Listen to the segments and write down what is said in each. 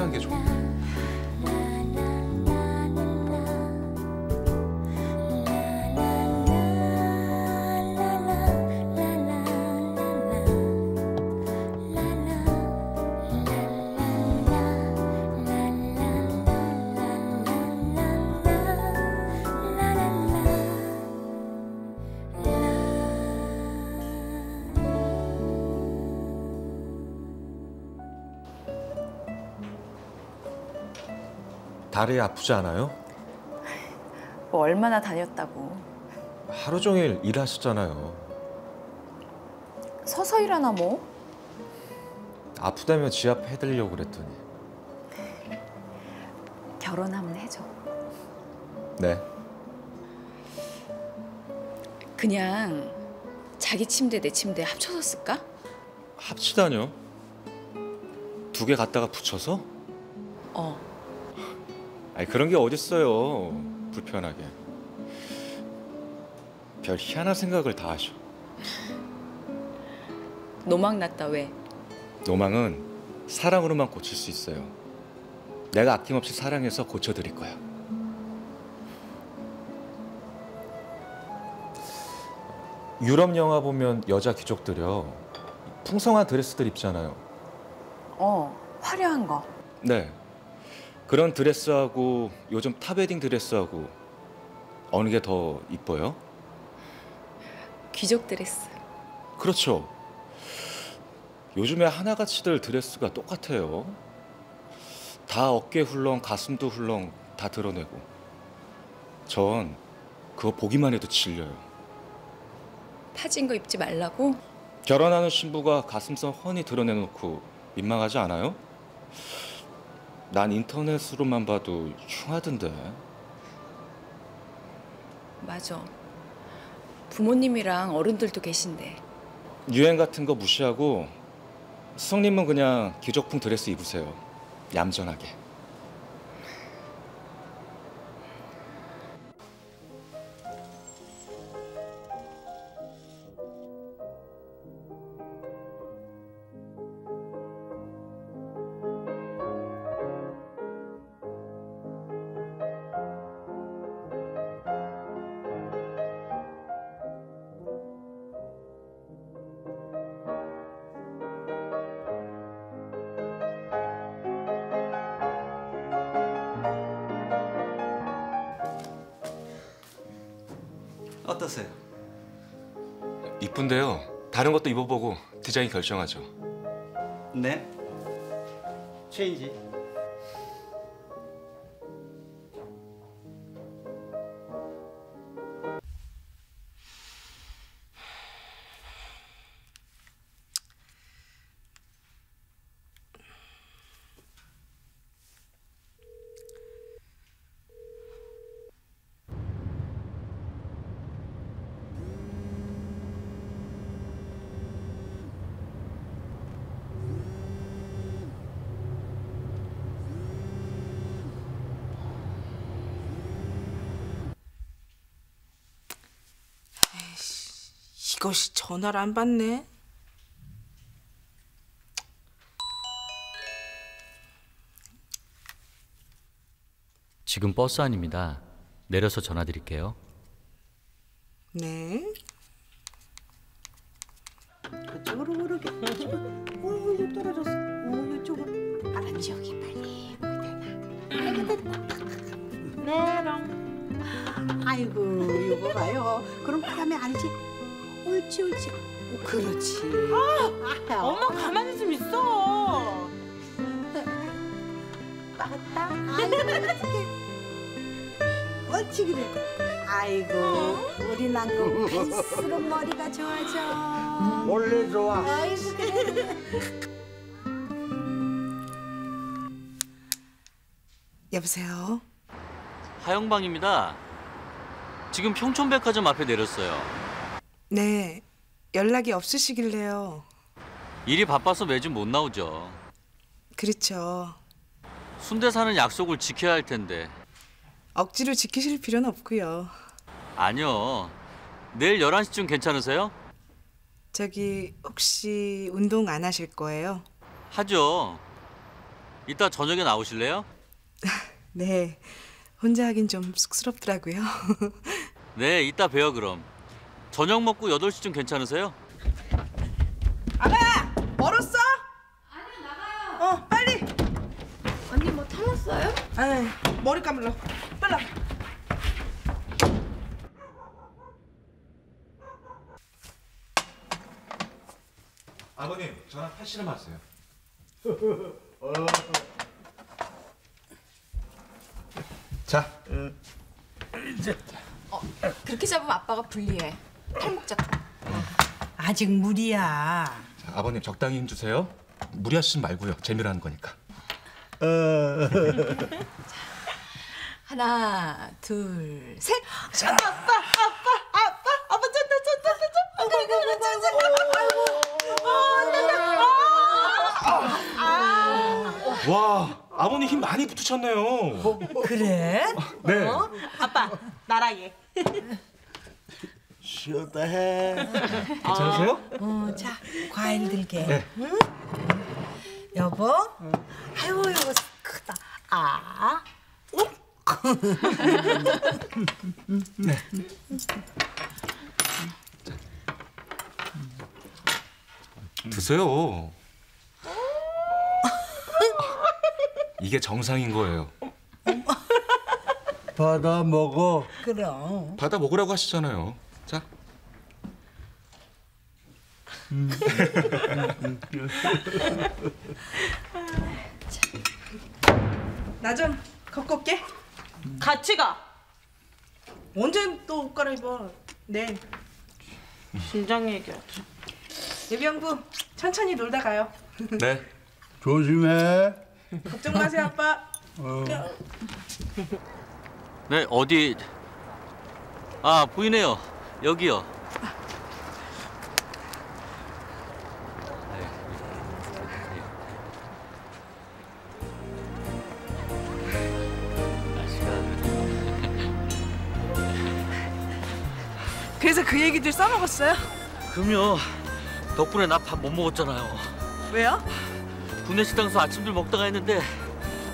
않아요? 좀 다리 아프지 않아요? 뭐 얼마나 다녔다고. 하루 종일 일하셨잖아요. 서서 일하나 뭐? 아프다면 지압 해드리려고 그랬더니. 결혼하면 해줘. 네. 그냥 자기 침대 내 침대 합쳐서 쓸까? 합치다뇨? 두 개 갖다가 붙여서? 어. 아니 그런 게 어딨어요. 불편하게. 별 희한한 생각을 다 하셔. 노망 났다 왜? 노망은 사랑으로만 고칠 수 있어요. 내가 아낌없이 사랑해서 고쳐드릴 거야. 유럽 영화 보면 여자 귀족들이요. 풍성한 드레스들 입잖아요. 어. 화려한 거. 네. 그런 드레스하고 요즘 탑웨딩 드레스하고 어느 게 더 이뻐요? 귀족 드레스. 그렇죠. 요즘에 하나같이들 드레스가 똑같아요. 다 어깨 훌렁, 가슴도 훌렁 다 드러내고. 전 그거 보기만 해도 질려요. 파진 거 입지 말라고? 결혼하는 신부가 가슴선 훤히 드러내놓고 민망하지 않아요? 난 인터넷으로만 봐도 흉하던데. 맞아. 부모님이랑 어른들도 계신데. 유행 같은 거 무시하고 스님은 그냥 귀족풍 드레스 입으세요. 얌전하게. 어떠세요? 이쁜데요. 다른 것도 입어보고 디자인 결정하죠. 네. 체인지. 이것이 전화를 안 받네. 지금 버스 안입니다. 내려서 전화 드릴게요. 네. 그쪽으로 오르게. 오, 이거 떨어졌어. 오, 이쪽으로. 알았지 여기 빨리. 메롱. 아이고, 요거 봐요. 그럼 바람에 알지? 옳지, 옳지. 오, 그렇지. 아, 엄마 가만히 좀 있어. 맞다. 아이고. 옳지 그래. 아이고, 우리 남고 갈수록 머리가 좋아져. 원래 좋아. 아이고 그래. 여보세요. 하영방입니다. 지금 평촌백화점 앞에 내렸어요. 네. 연락이 없으시길래요. 일이 바빠서 매주 못 나오죠. 그렇죠. 순대 사는 약속을 지켜야 할 텐데. 억지로 지키실 필요는 없고요. 아니요. 내일 11시쯤 괜찮으세요? 저기 혹시 운동 안 하실 거예요? 하죠. 이따 저녁에 나오실래요? 네. 혼자 하긴 좀 쑥스럽더라고요. 네, 이따 봬요 그럼. 저녁 먹고 8시쯤 괜찮으세요? 아가야! 멀었어? 아니요, 나가요. 어, 빨리. 언니 뭐 탈났어요? 아이, 머리 감으러. 빨리 와. 아버님, 저랑 팔씨름 하세요. 자, 그렇게 잡으면 아빠가 불리해. 탈목 잡고. 아직 무리야. 자, 아버님 적당히 힘 주세요. 무리하시지 말고요. 재미로 하는 거니까. 하나, 둘, 셋. 와, 아버님 힘 많이 붙으셨네요. 그래? 네. 아빠 나라 얘. 쉬었다 해. 괜찮으세요? 어, 자 과일 들게. 네. 응? 여보. 아유 이거 크다. 아. 드세요. 이게 정상인 거예요. 받아 먹어. 그럼. 받아 먹으라고 하시잖아요. 자. 나좀 걷고 올게. 같이 가. 언제 또 옷 갈아입어? 네. 신장 얘기하지. 예비영부 천천히 놀다 가요. 네. 조심해. 걱정 마세요, 아빠. 네, 어디? 아, 보이네요. 여기요. 그래서 그 얘기들 써먹었어요? 그럼요. 덕분에 나 밥 못 먹었잖아요. 왜요? 구내식당에서 아침들 먹다가 했는데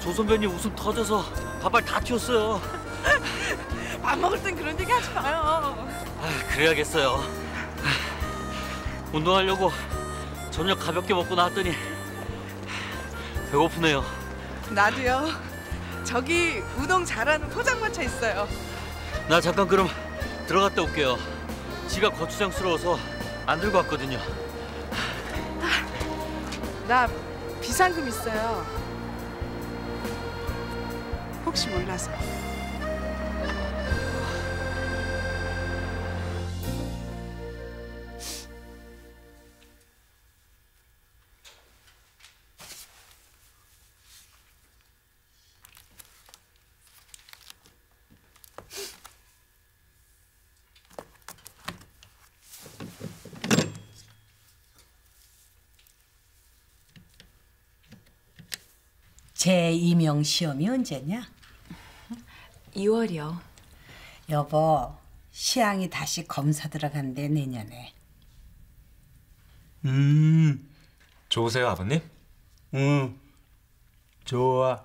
조선변이 웃음 터져서 밥알 다 튀었어요. 밥 먹을 땐 그런 얘기 하지 마요. 아, 그래야겠어요. 운동하려고 저녁 가볍게 먹고 나왔더니 배고프네요. 나도요. 저기 우동 잘하는 포장마차 있어요. 나 잠깐 그럼 들어갔다 올게요. 지가 거추장스러워서 안 들고 왔거든요. 나 비상금 있어요. 혹시 몰라서. 제 임용 시험이 언제냐? 2월이요. 여보, 시향이 다시 검사 들어간대 내년에. 음, 좋으세요, 아버님? 응. 좋아.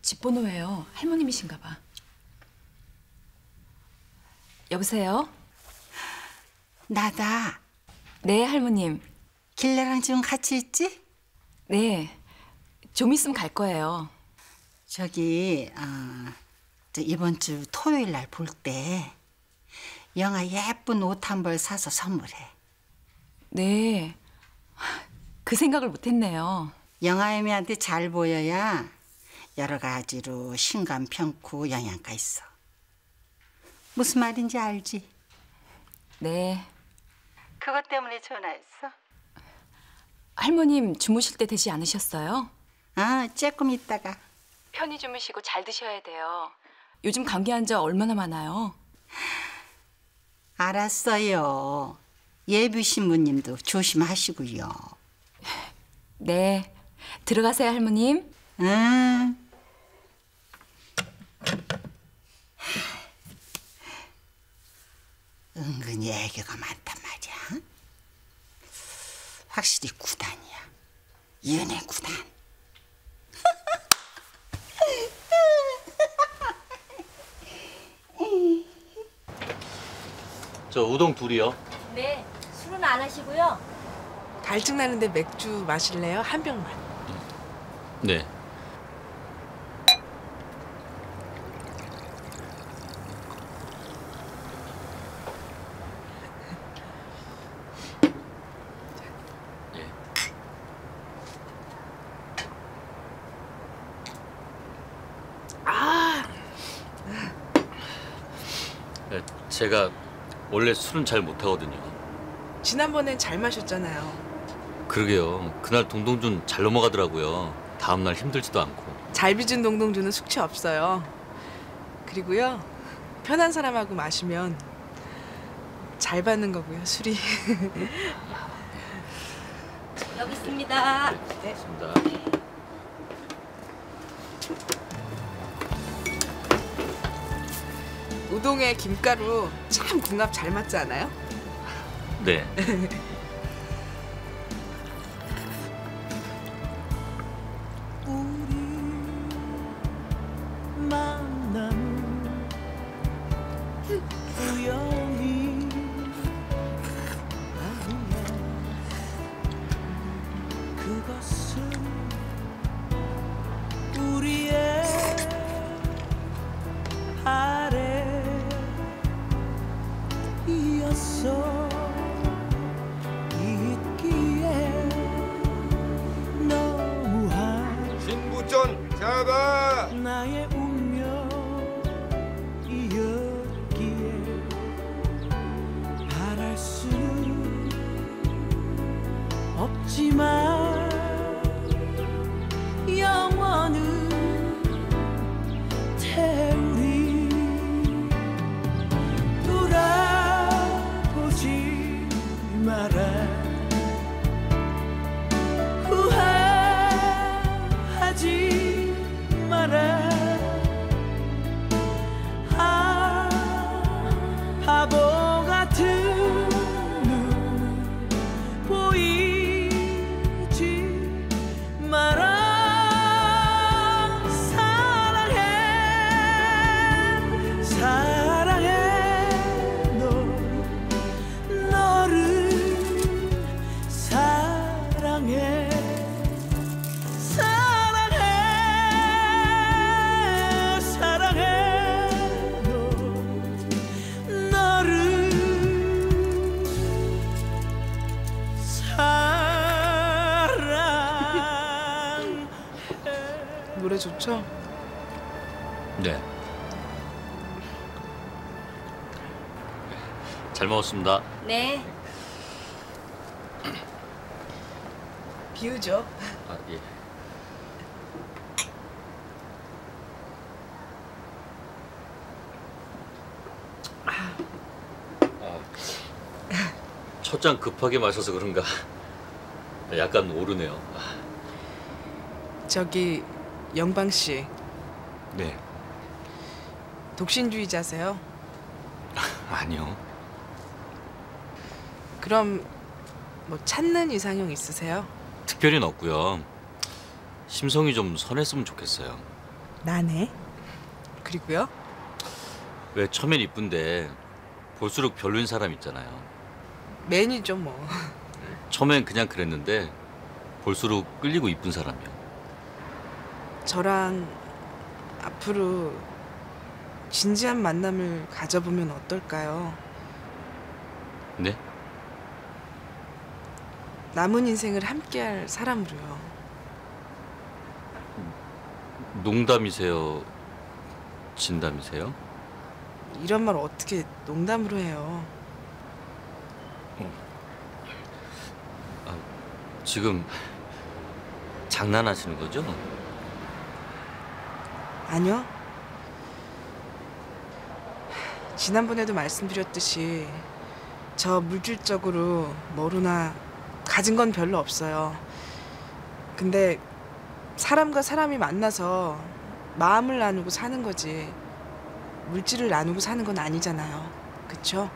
집 번호예요. 할머님이신가 봐. 여보세요? 나다. 네, 할머님. 길래랑 지금 같이 있지? 네. 좀 있으면 갈 거예요. 저기 어, 저 이번 주 토요일 날 볼 때 영아 예쁜 옷 한 벌 사서 선물해. 네. 그 생각을 못 했네요. 영아 애미한테 잘 보여야 여러 가지로 신감 평고 영양가 있어. 무슨 말인지 알지? 네. 그것 때문에 전화했어. 할머님 주무실 때 되지 않으셨어요? 아, 조금 있다가. 편히 주무시고 잘 드셔야 돼요. 요즘 감기 환자 얼마나 많아요? 알았어요. 예비 신부님도 조심하시고요. 네. 들어가세요, 할머님. 응. 은근히 애교가 많단 말이야. 연애구단. 저 우동 둘이요. 네, 술은 안 하시고요. 갈증 나는데 맥주 마실래요? 한 병만. 네. 예. 네, 제가 원래 술은 잘 못하거든요. 지난번엔 잘 마셨잖아요. 그러게요. 그날 동동준 잘 넘어가더라고요. 다음날 힘들지도 않고. 잘 빚은 동동주는 숙취 없어요. 그리고요 편한 사람하고 마시면 잘 받는 거고요 술이. 여기 있습니다. 좋습니다. 우동에 김가루 참 궁합 잘 맞지 않아요? 네. 신부전 잡아 나의 운명이었기에 바랄 수는 없지만 노래 좋죠? 네. 잘 먹었습니다. 네. 비우죠. 아, 예. 아, 첫 잔 급하게 마셔서 그런가 약간 오르네요. 아, 저기 영방 씨 네. 독신주의자세요? 아니요. 그럼 뭐 찾는 이상형 있으세요? 특별히는 없고요. 심성이 좀 선했으면 좋겠어요. 나네. 그리고요? 왜 처음엔 이쁜데 볼수록 별로인 사람 있잖아요. 매니죠 뭐. 처음엔 그냥 그랬는데 볼수록 끌리고 이쁜 사람이요. 저랑 앞으로 진지한 만남을 가져보면 어떨까요? 네? 남은 인생을 함께할 사람으로요. 농담이세요? 진담이세요? 이런 말 어떻게 농담으로 해요? 지금 장난하시는 거죠? 아니요. 지난번에도 말씀드렸듯이 저 물질적으로 뭐로나 가진 건 별로 없어요. 근데 사람과 사람이 만나서 마음을 나누고 사는 거지 물질을 나누고 사는 건 아니잖아요. 그쵸?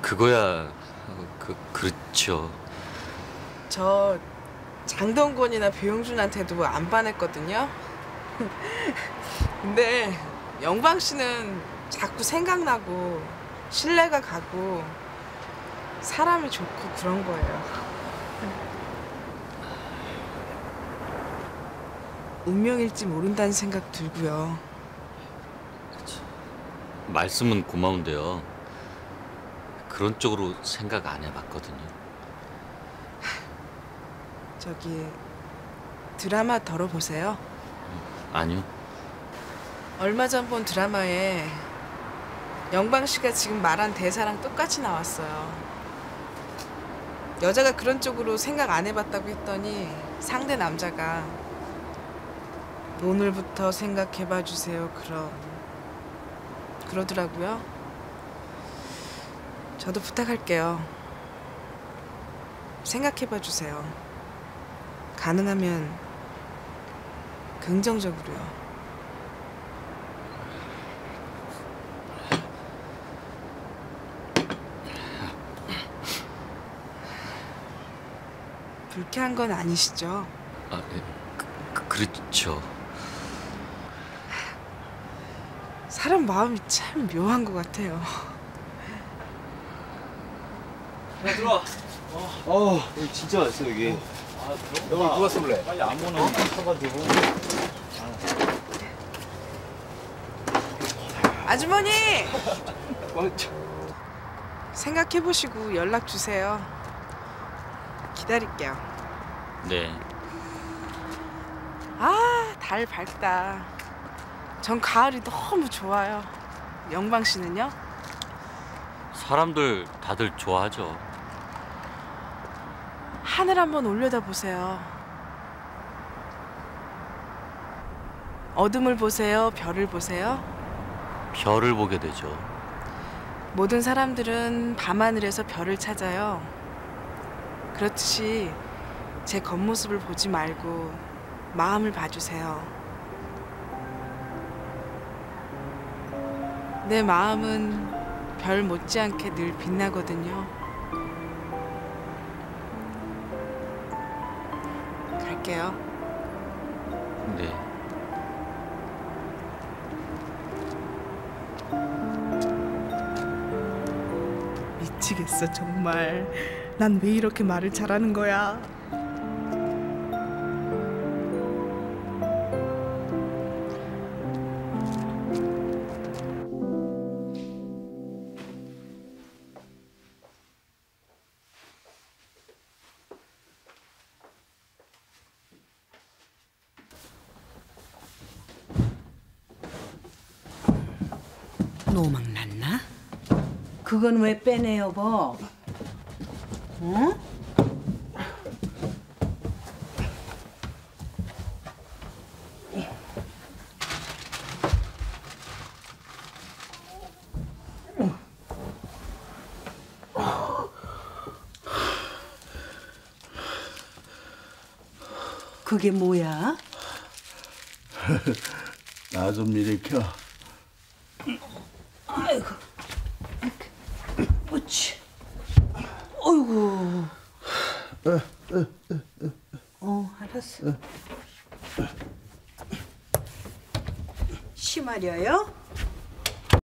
그거야 그 그렇죠. 저 장동건이나 배용준한테도 안 반했거든요. 근데 영방 씨는 자꾸 생각나고 신뢰가 가고 사람이 좋고 그런 거예요. 운명일지 모른다는 생각 들고요. 말씀은 고마운데요. 그런 쪽으로 생각 안 해봤거든요. 저기 드라마 덜어보세요. 아니요. 얼마 전 본 드라마에 영방 씨가 지금 말한 대사랑 똑같이 나왔어요. 여자가 그런 쪽으로 생각 안 해봤다고 했더니 상대 남자가 오늘부터 생각해봐 주세요. 그럼 그러더라고요. 저도 부탁할게요. 생각해봐 주세요. 가능하면 긍정적으로요. 불쾌한 건 아니시죠? 아, 예. 그, 그, 그렇죠. 사람 마음이 참 묘한 것 같아요. 야 들어와. 어, 여기 진짜 맛있어 여기. 여기 누가 쓸래? 빨리 아무나 사가지고. 아주머니! 생각해 보시고 연락 주세요. 기다릴게요. 네. 아, 달 밝다. 전 가을이 너무 좋아요. 영방 씨는요? 사람들 다들 좋아하죠. 하늘 한번 올려다 보세요. 어둠을 보세요. 별을 보세요. 별을 보게 되죠. 모든 사람들은 밤하늘에서 별을 찾아요. 그렇듯이 제 겉모습을 보지 말고 마음을 봐주세요. 내 마음은 별 못지않게 늘 빛나거든요. 갈게요. 네. 미치겠어 정말. 난 왜 이렇게 말을 잘하는 거야? 그건 왜 빼내 여보? 어? 그게 뭐야? 나 좀 일으켜. 아이고, 어치, 어이구. 어, 심하려요?